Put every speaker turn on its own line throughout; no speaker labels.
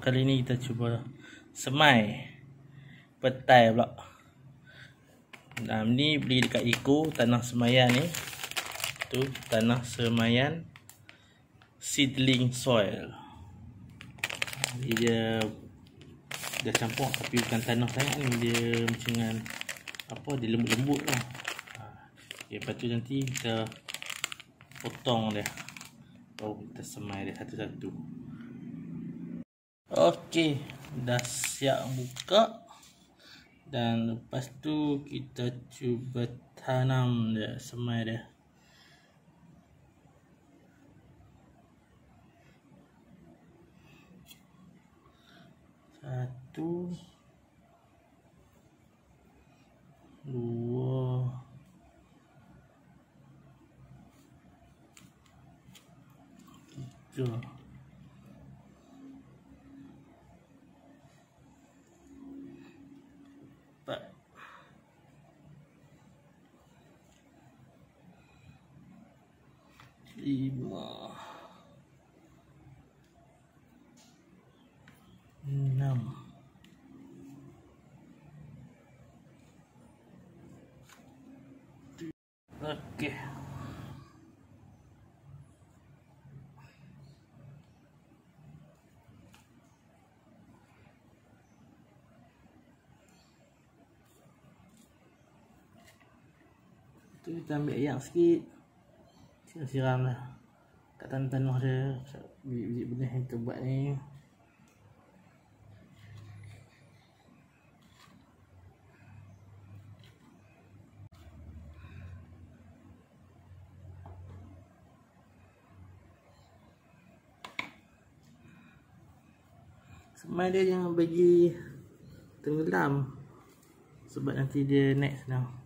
kali ni kita cuba semai petai pula. Nah, ni beli dekat Iko tanah semayan ni. Tu tanah semayan seedling soil. Dia dah campur tapi bukan tanah sangat ni dia macam dengan apa dia lembut-lembut lah. Ha. Okay, lepas tu nanti kita potong dia. Baru kita semai dia satu-satu. Okey, dah siap buka. Dan lepas tu kita cuba tanam dia, semai dia. Satu. Dua. Tiga. Lima enam Okey. Tu kita ambil air sikit siram lah kat tanah-tanah dia biji-biji benih yang kita buat ni Semai dia jangan bagi tenggelam sebab nanti dia naik senang.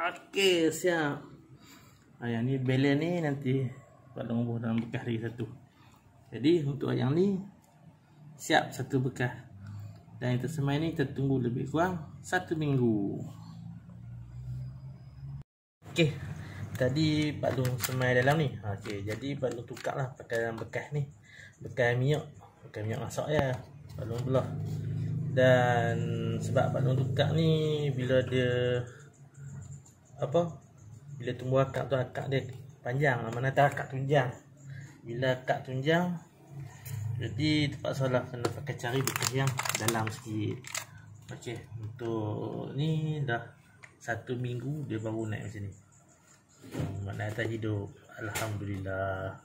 Okey, siap. Ayam ni belen ni nanti kalau nombor dalam bekas lagi satu. Jadi untuk ayam ni siap satu bekas. Dan yang tersemai ni kita tunggu lebih kurang satu minggu. Okey. Tadi balung semai dalam ni. Okey, jadi balung tukar lah pakai dalam bekas ni. Bekas minyak. Bekas minyak masak ya. Balung belah. Dan sebab balung tukar ni bila dia apa? Bila tumbuh akak tu akak dia panjang. Mana tak akak tunjang. Bila akak tunjang jadi terpaksa lah kena pakai cari bekas yang dalam sikit. Ok untuk ni dah satu minggu dia baru naik macam ni. Mana atas hidup. Alhamdulillah